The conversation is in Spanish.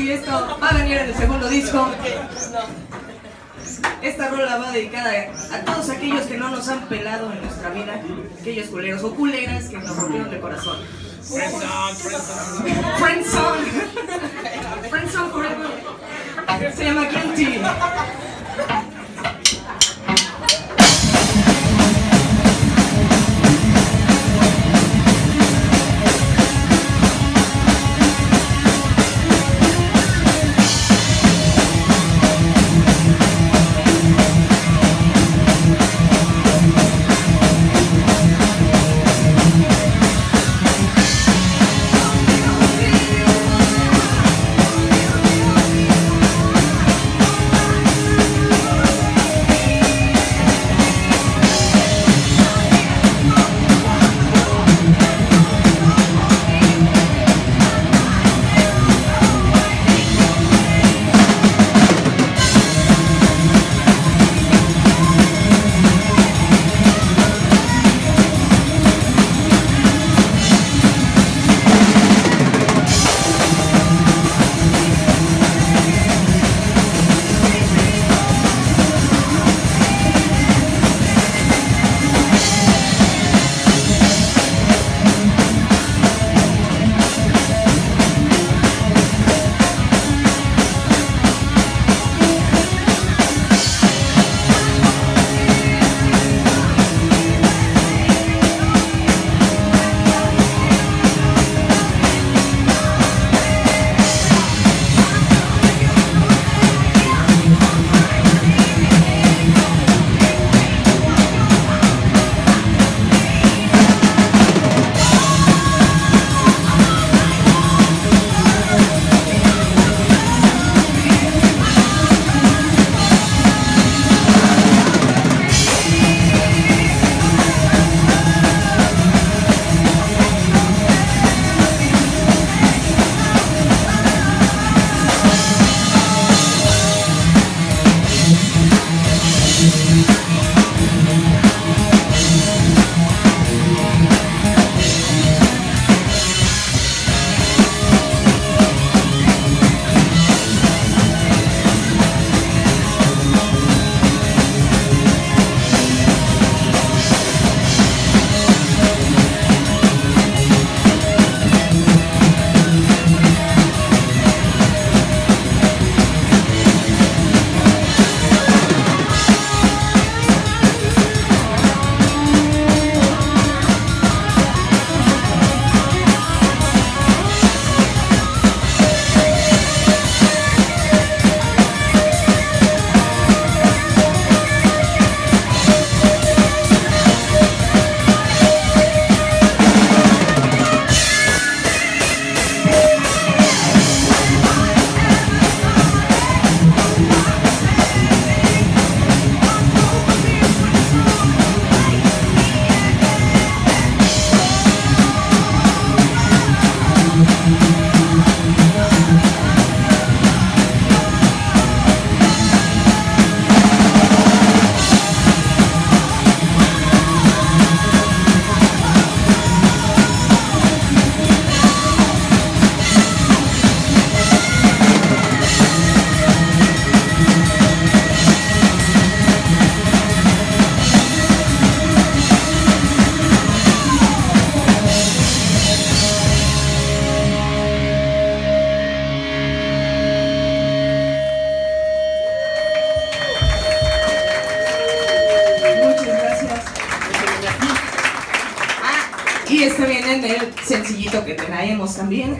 si esto va a venir en el segundo disco. Esta rola va dedicada a todos aquellos que no nos han pelado en nuestra vida, aquellos culeros o culeras que nos rompieron de corazón. Friendzone. Friendzone forever. Se llama Guilty. El sencillito que traemos también.